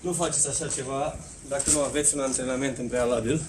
Nu faceți așa ceva dacă nu aveți un antrenament în prealabil.